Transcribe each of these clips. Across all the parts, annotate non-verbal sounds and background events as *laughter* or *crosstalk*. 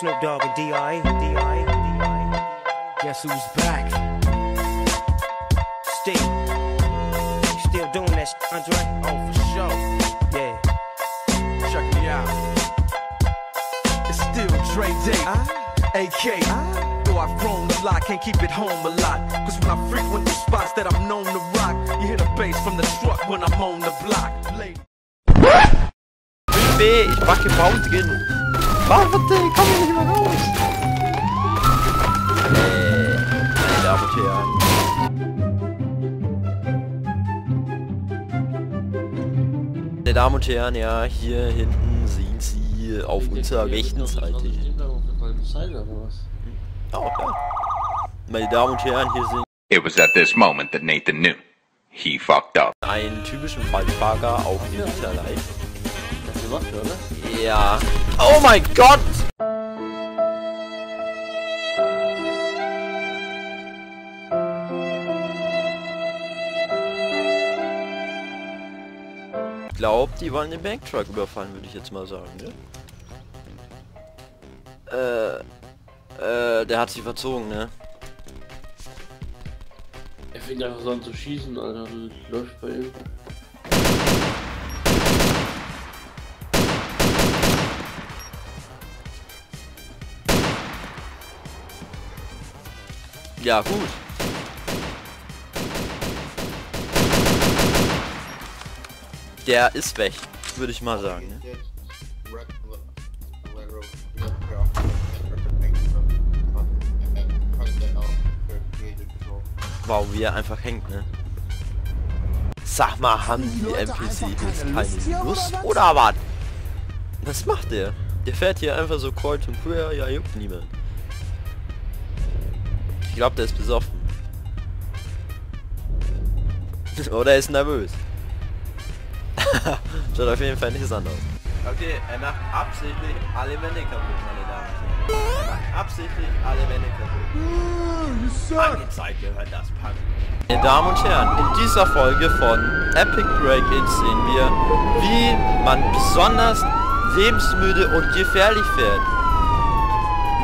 Snoop Dogg and D.I. D.I. D.I. Guess who's back? Still. You still doing that shit, Andre? Oh, for sure. Yeah. Check me out. It's still Dre Day, Ah, AK. ah. Though I've grown a lot, can't keep it home a lot. Cause when I frequent the spots that I'm known to rock, you hear the bass from the truck when I'm on the block. Lady. B, ich packe Warte, komm hier nicht mehr raus. Meine Damen und Herren. Meine Damen und Herren, ja, hier hinten sehen Sie auf unserer rechten Seite. Oh, ja. Meine Damen und Herren, hier sind It was at this moment that Nathan knew. He fucked up. einen typischen Falschfahrer auf Militärleid. Das gemacht, oder? Ja. Oh mein Gott! Ich glaube, die wollen den Banktruck überfallen, würde ich jetzt mal sagen, ne? Äh, äh, der hat sich verzogen, ne? Er fängt einfach so an zu schießen, Alter. Das läuft bei ihm. Ja, gut. Der ist weg, würde ich mal sagen, ne? Wow, wie er einfach hängt, ne? Sag mal, haben die NPCs keine Lust oder was? Was macht der? Der fährt hier einfach so kreuz und quer, ja juckt niemand. Ich glaube, der ist besoffen. oder er ist nervös. *laughs* Schaut auf jeden Fall interessant aus. Okay, er macht absichtlich alle Wände kaputt, meine Damen und Herren. Er macht absichtlich alle Wände kaputt. Angezeigt gehört das Punk. Meine Damen und Herren, in dieser Folge von Epic Break-Ins sehen wir, wie man besonders lebensmüde und gefährlich fährt.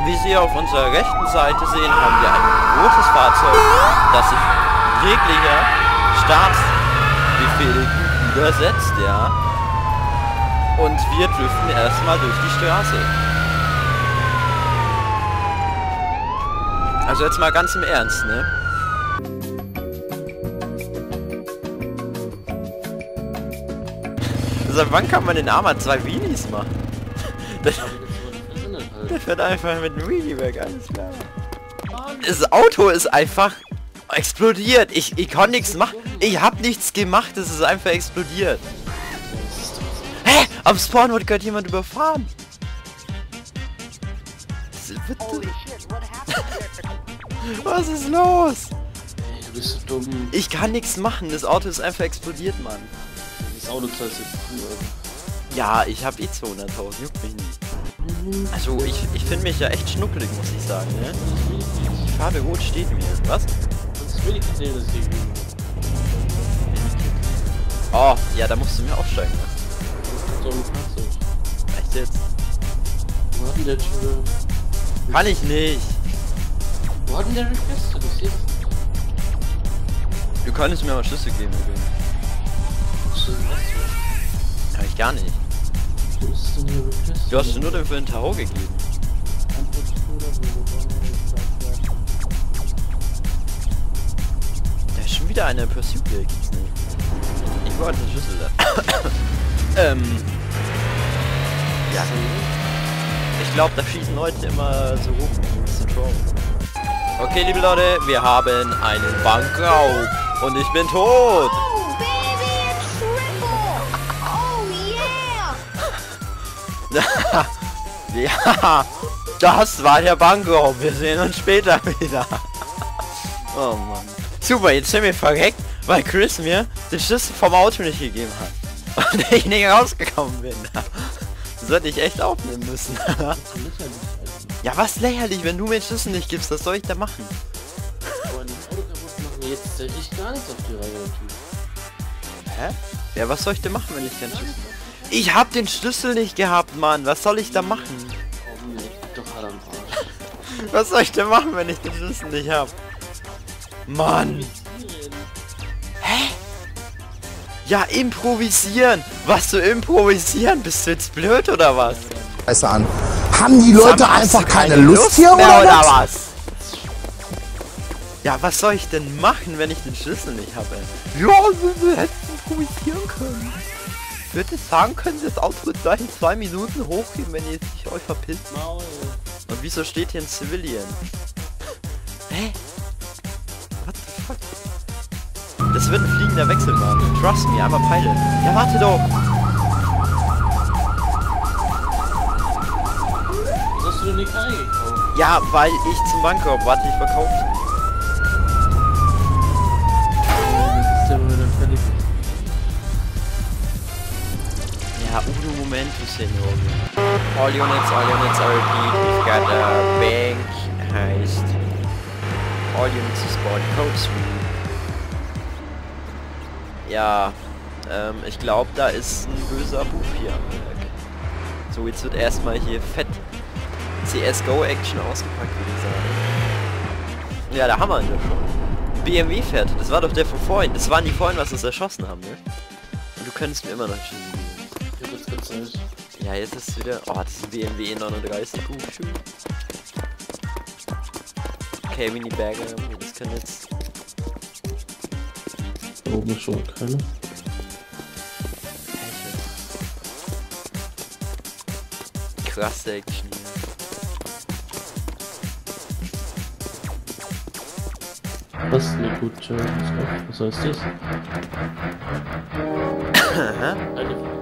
Wie Sie auf unserer rechten Seite sehen, haben wir ein rotes Fahrzeug, das sich jeglicher Staatsbefehle übersetzt, ja. Und wir driften erstmal durch die Straße. Also jetzt mal ganz im Ernst, ne? Seit wann kann man den Armer zwei Wheelies machen? *laughs* fährt einfach mit dem Wheelie weg, alles klar. Das Auto ist einfach explodiert. Ich, ich kann nichts machen. Ich hab nichts gemacht, es ist einfach explodiert. Hä? Am Spawn wurde gerade jemand überfahren. *laughs* Was- ist los? Ey, du bist so dumm. Ich kann nichts machen. Das Auto ist einfach explodiert, Mann. Das Auto zahlst jetzt früh, Alter. Ja, ich hab eh 200.000. Juckt mich nicht. Also, ich, ich finde mich ja echt schnuckelig, muss ich sagen, ne? Die Farbe Rot steht mir. Was? Das ist wenig gesehen, dass hier üben. Oh, ja, da musst du mir aufsteigen. Ne? Echt jetzt? Wo hat denn der Typ? Kann ich nicht. Wo hat denn der Request? Das jetzt? Du könntest mir mal Schlüssel geben, übrigens. Das? Hab ich gar nicht. Du hast nur den für den Tarot gegeben. Da ist schon wieder eine hier, gibt's nicht. Ich wollte den Schlüssel da. *coughs* ähm. Ja. Ich glaube, da schießen Leute immer so zu trollen. Okay, liebe Leute, wir haben einen Bankraub. Und ich bin tot. *laughs* Ja, das war der Bankraub. Wir sehen uns später wieder. Oh Mann. Super, jetzt sind wir verreckt, weil Chris mir den Schlüssel vom Auto nicht gegeben hat. *laughs* Und ich nicht rausgekommen bin. Das hätte ich echt aufnehmen müssen. *laughs* ja, was lächerlich, wenn du mir den Schlüssel nicht gibst, was soll ich da machen? Auto kaputt machen. Jetzt echt gar nichts auf die Reihe. Hä? Ja, was soll ich denn machen, wenn ich keinen Schlüssel... Ich hab den Schlüssel nicht gehabt, Mann. Was soll ich da machen? *laughs* Was soll ich denn machen, wenn ich den Schlüssel nicht hab? Mann! Ja, improvisieren! Was zu improvisieren? Bist du jetzt blöd oder was? Scheiße an. Haben die Leute Sam, einfach du keine Lust hier mehr, oder, oder was? was? Ja, was soll ich denn machen, wenn ich den Schlüssel nicht habe? Ja, wir hätten improvisieren können. Ich würde sagen, können Sie das Auto gleich in zwei Minuten hochgeben, wenn ihr sich euch verpisst. Maul. Und wieso steht hier ein Civilian? Hä? What the fuck? Das wird ein fliegender Wechselwagen. Trust me, I'm a pilot. Ja, warte doch! Hast du denn Karre gekauft? Ja, weil ich zum Bankraub warte, ich verkaufe. Senor. All units, all units, I repeat, we've got a bank heist. All units to spawn, code 3. Ja, ähm, ich glaube, da ist ein böser Bub hier am Werk. So, jetzt wird erstmal hier fett CSGO-Action ausgepackt, würde ich sagen. Ja, da haben wir ihn ja schon. BMW fährt, das war doch der von vorhin. Das waren die vorhin, was uns erschossen haben, ne? Und du könntest mir immer noch schießen. Hab jetzt ganz ehrlich. Ja, jetzt ist es wieder... Oh, das ist ein BMW 39. Uh, schön. Okay, Mini-Bagger. Das kann jetzt... Da oben ist schon keine. Krasse Action hier. Was ist eine gute Was heißt das? Eine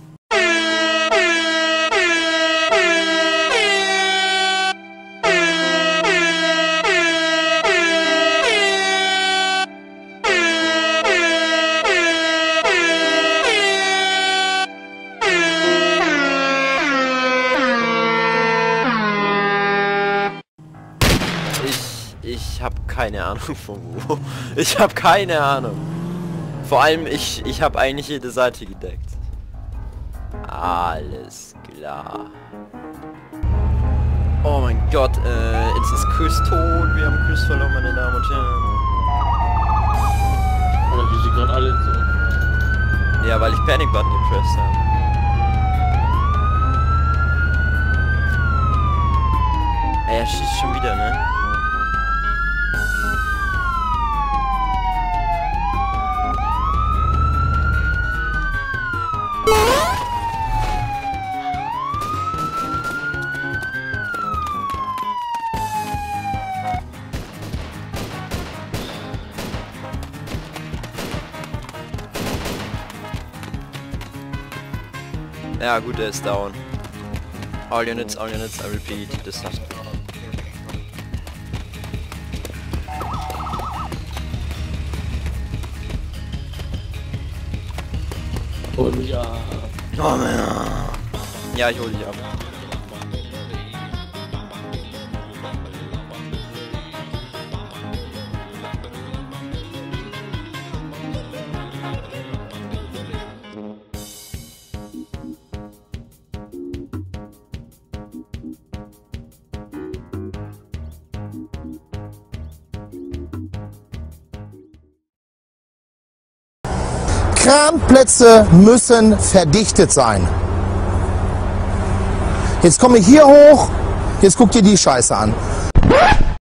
Ich, habe keine Ahnung von wo. Ich habe keine Ahnung. Vor allem ich, ich habe eigentlich jede Seite gedeckt. Alles klar. Oh mein Gott, äh, jetzt ist Chris tot. Wir haben Chris verloren, meine Damen und Herren. Oder die sie gerade alle zurück. Ja, weil ich Panic Button gepresst habe. Ey, er schießt schon wieder, ne? Ja, gut, er ist down. All units, all units, I repeat, das hat... Und ja. Oh, Mann. Ja, ich hol dich ab. Kranplätze müssen verdichtet sein. Jetzt komme ich hier hoch, jetzt guck dir die Scheiße an.